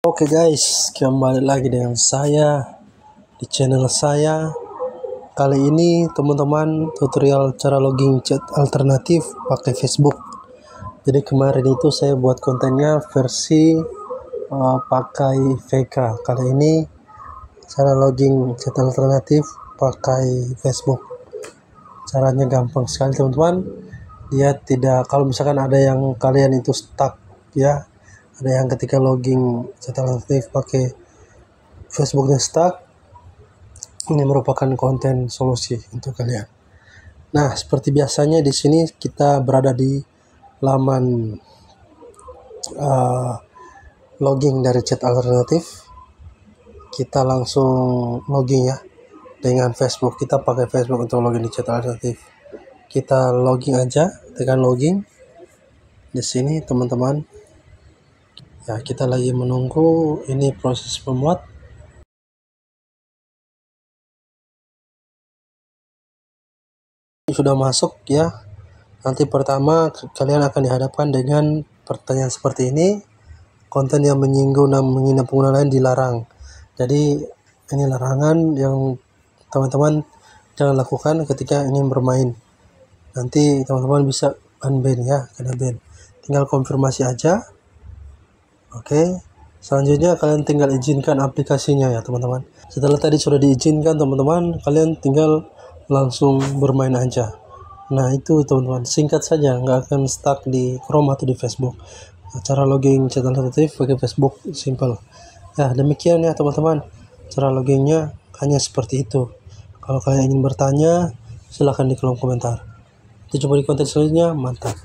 Oke guys, kembali lagi dengan saya di channel saya. Kali ini teman-teman tutorial cara login chat alternatif pakai Facebook. Jadi kemarin itu saya buat kontennya versi uh, pakai VK. Kali ini cara login chat alternatif pakai Facebook. Caranya gampang sekali teman-teman. Dia tidak kalau misalkan ada yang kalian itu stuck ya ada yang ketika login chat alternatif pakai Facebooknya stuck ini merupakan konten solusi untuk kalian. Nah seperti biasanya di sini kita berada di laman uh, login dari chat alternatif. Kita langsung login ya dengan Facebook. Kita pakai Facebook untuk login di chat alternatif. Kita login aja tekan login. Di sini teman-teman ya kita lagi menunggu ini proses memuat sudah masuk ya. Nanti pertama kalian akan dihadapkan dengan pertanyaan seperti ini. Konten yang menyinggung dan menghina pengguna lain dilarang. Jadi ini larangan yang teman-teman jangan lakukan ketika ingin bermain. Nanti teman-teman bisa unban ya kena ban. Tinggal konfirmasi aja Oke, selanjutnya kalian tinggal izinkan aplikasinya ya teman-teman. Setelah tadi sudah diizinkan teman-teman, kalian tinggal langsung bermain aja. Nah itu teman-teman, singkat saja, nggak akan stuck di Chrome atau di Facebook. Cara login chat alternatif pakai Facebook simple. Ya demikian ya teman-teman, cara loginnya hanya seperti itu. Kalau kalian ingin bertanya, silahkan di kolom komentar. Itu coba di konten selanjutnya, mantap.